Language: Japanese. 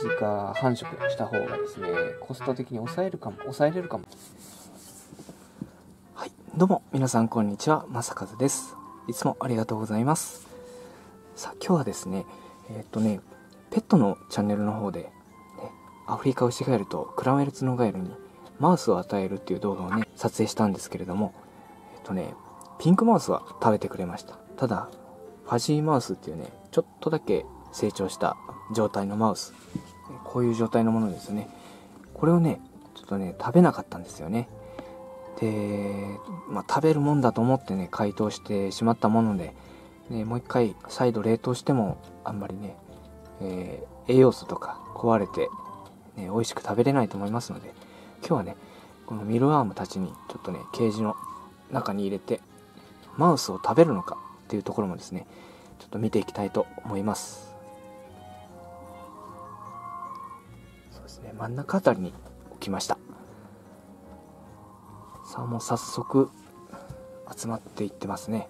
自家繁殖した方がですねコスト的に抑えるかも抑えれるかも。はいどうも皆さんこんにちは。まさかずです。いつもありがとうございます。さあ今日はですねえー、っとねペットのチャンネルの方で、ね、アフリカウシガエルとクラメルツノガエルにマウスを与えるっていう動画をね撮影したんですけれどもえっとねピンクマウスは食べてくれました。ただファジーマウスっていうねちょっとだけ成長した状態のマウス。こういう状態のものですね。これをねちょっとね食べなかったんですよね。で、まあ、食べるもんだと思ってね解凍してしまったもので、ね、もう一回再度冷凍してもあんまりね、えー、栄養素とか壊れて、ね、美味しく食べれないと思いますので今日はねこのミルワームたちにちょっとねケージの中に入れてマウスを食べるのかっていうところもですねちょっと見ていきたいと思います。真ん中あたりに置きました。さあもう早速集まっていってますね。